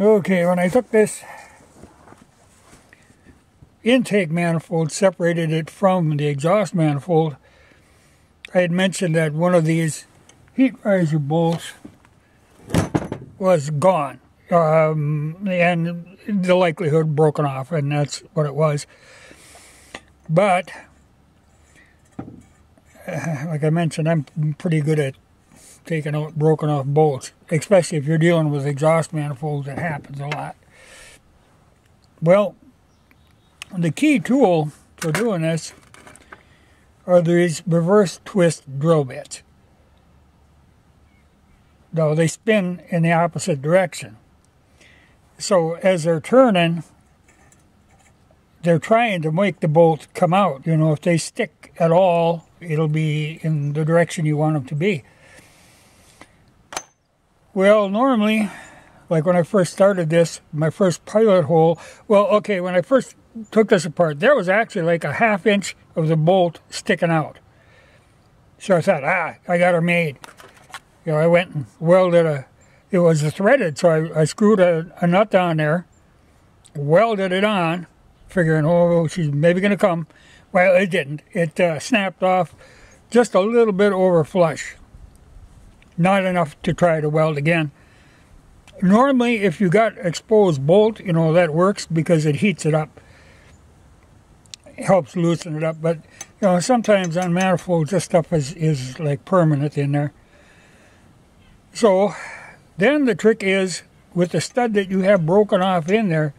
Okay, when I took this intake manifold, separated it from the exhaust manifold, I had mentioned that one of these heat riser bolts was gone. Um, and the likelihood broken off, and that's what it was. But, uh, like I mentioned, I'm pretty good at taking out broken off bolts, especially if you're dealing with exhaust manifolds. It happens a lot. Well, the key tool for doing this are these reverse twist drill bits. Though they spin in the opposite direction. So as they're turning, they're trying to make the bolt come out. You know, if they stick at all, it'll be in the direction you want them to be. Well, normally, like when I first started this, my first pilot hole, well, okay, when I first took this apart, there was actually like a half inch of the bolt sticking out. So I thought, ah, I got her made. You know, I went and welded a, it was threaded, so I, I screwed a, a nut down there, welded it on, figuring, oh, she's maybe going to come. Well, it didn't. It uh, snapped off just a little bit over flush. Not enough to try to weld again. Normally, if you got exposed bolt, you know, that works because it heats it up. It helps loosen it up. But, you know, sometimes on manifolds, this stuff is, is like permanent in there. So, then the trick is, with the stud that you have broken off in there,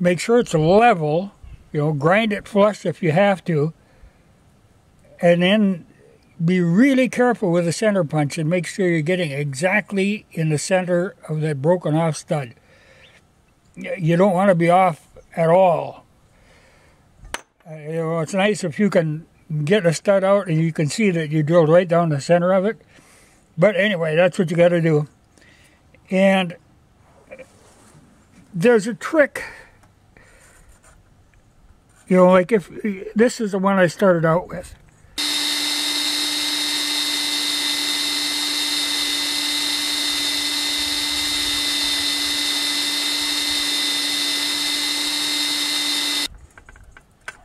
make sure it's level, you know, grind it flush if you have to, and then be really careful with the center punch and make sure you're getting exactly in the center of that broken off stud. You don't want to be off at all. Uh, you know, it's nice if you can get a stud out and you can see that you drilled right down the center of it. But anyway, that's what you got to do. And there's a trick. You know, like if this is the one I started out with.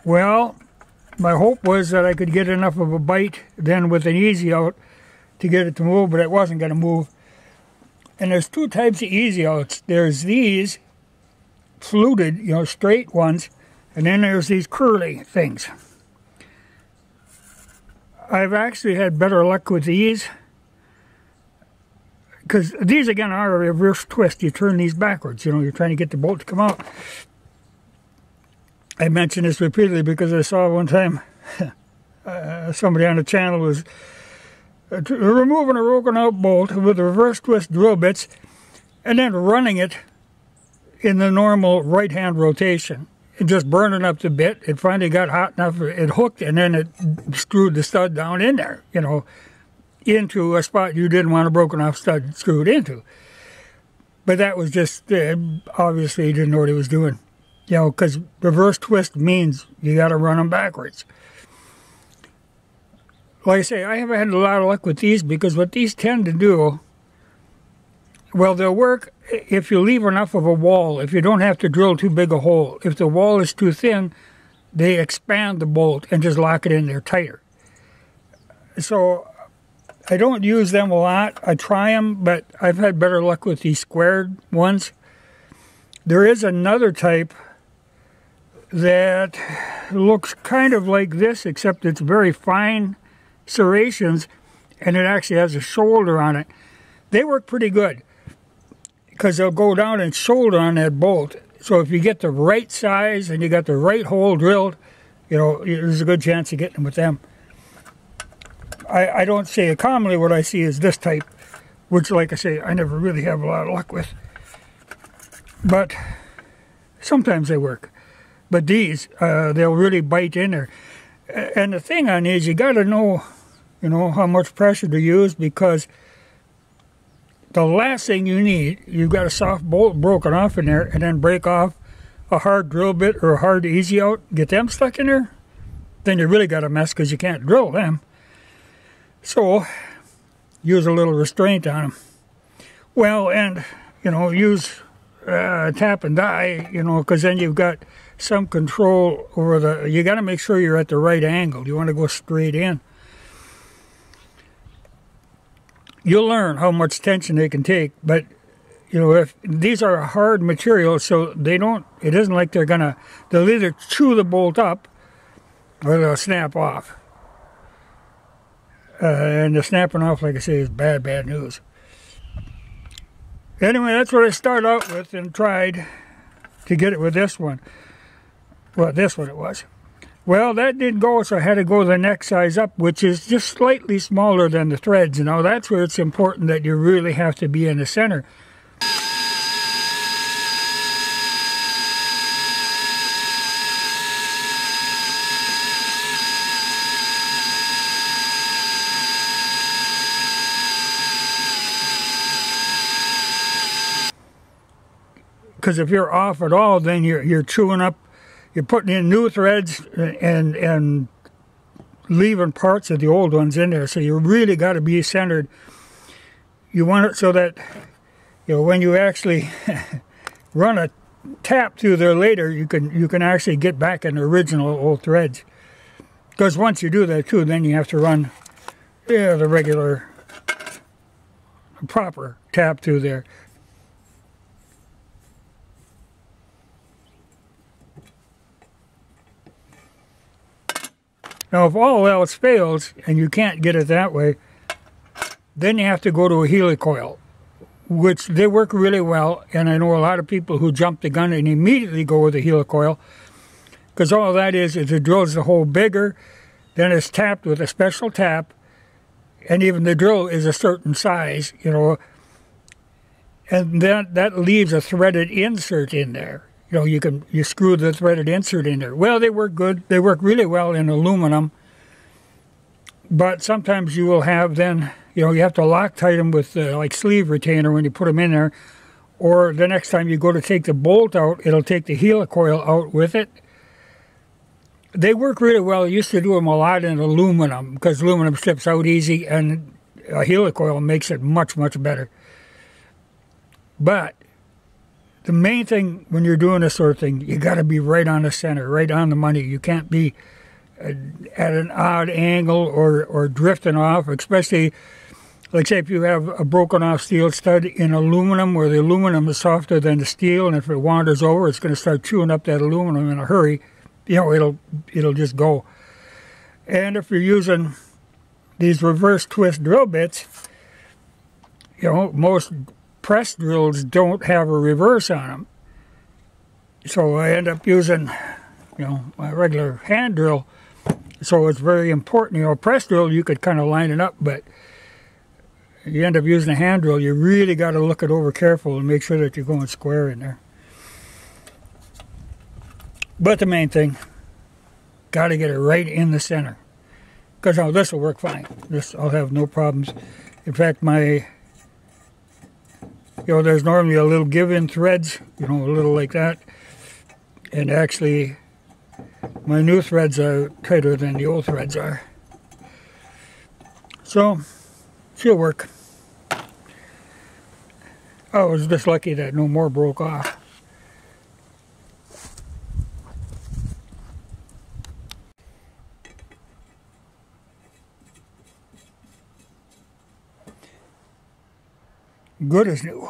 Well, my hope was that I could get enough of a bite then with an easy out to get it to move, but it wasn't going to move. And there's two types of easy outs. There's these fluted, you know, straight ones, and then there's these curly things. I've actually had better luck with these because these again are a reverse twist. You turn these backwards, you know, you're trying to get the bolt to come out. I mention this repeatedly because I saw one time uh, somebody on the channel was uh, removing a broken out bolt with reverse twist drill bits and then running it in the normal right hand rotation and just burning up the bit. It finally got hot enough, it hooked, and then it screwed the stud down in there, you know, into a spot you didn't want a broken off stud screwed into. But that was just, uh, obviously, he didn't know what he was doing. You know, because reverse twist means you got to run them backwards. Like I say, I haven't had a lot of luck with these because what these tend to do, well, they'll work if you leave enough of a wall, if you don't have to drill too big a hole. If the wall is too thin, they expand the bolt and just lock it in there tighter. So I don't use them a lot. I try them, but I've had better luck with these squared ones. There is another type that looks kind of like this, except it's very fine serrations, and it actually has a shoulder on it. They work pretty good because they'll go down and shoulder on that bolt. So if you get the right size and you got the right hole drilled, you know, there's a good chance of getting with them. I, I don't say commonly what I see is this type, which like I say, I never really have a lot of luck with. But sometimes they work. But these, uh, they'll really bite in there. And the thing on these, you got to know, you know, how much pressure to use because the last thing you need, you've got a soft bolt broken off in there and then break off a hard drill bit or a hard easy out, get them stuck in there, then you really got a mess because you can't drill them. So, use a little restraint on them. Well, and you know, use uh, tap and die, you know, because then you've got some control over the, you got to make sure you're at the right angle. You want to go straight in. You'll learn how much tension they can take, but you know, if these are hard materials, so they don't, it isn't like they're gonna, they'll either chew the bolt up or they'll snap off. Uh, and the snapping off, like I say, is bad, bad news. Anyway, that's what I started out with and tried to get it with this one. Well, this one it was. Well, that didn't go, so I had to go the next size up, which is just slightly smaller than the threads. You know, that's where it's important that you really have to be in the center. because if you're off at all, then you're you're chewing up, you're putting in new threads and and leaving parts of the old ones in there. So you really got to be centered. You want it so that you know when you actually run a tap through there later, you can you can actually get back in the original old threads. Because once you do that too, then you have to run yeah, the regular proper tap through there. Now, if all else fails and you can't get it that way, then you have to go to a helicoil, which they work really well. And I know a lot of people who jump the gun and immediately go with a helicoil because all that is is it drills the hole bigger, then it's tapped with a special tap, and even the drill is a certain size, you know, and then that leaves a threaded insert in there you know, you can you screw the threaded insert in there. Well, they work good. They work really well in aluminum. But sometimes you will have then, you know, you have to Loctite them with uh, like sleeve retainer when you put them in there. Or the next time you go to take the bolt out, it'll take the helicoil out with it. They work really well. I used to do them a lot in aluminum because aluminum slips out easy and a helicoil makes it much, much better. But the main thing when you're doing this sort of thing, you got to be right on the center, right on the money. You can't be uh, at an odd angle or, or drifting off, especially like say if you have a broken off steel stud in aluminum where the aluminum is softer than the steel and if it wanders over it's going to start chewing up that aluminum in a hurry you know it'll it'll just go and if you're using these reverse twist drill bits you know most press drills don't have a reverse on them. So I end up using, you know, my regular hand drill. So it's very important. You know, a press drill, you could kind of line it up, but you end up using a hand drill, you really got to look it over careful and make sure that you're going square in there. But the main thing, got to get it right in the center. Because now this will work fine. This I'll have no problems. In fact, my you know, there's normally a little give-in threads, you know, a little like that. And actually, my new threads are tighter than the old threads are. So, she'll work. I was just lucky that no more broke off. Good as new.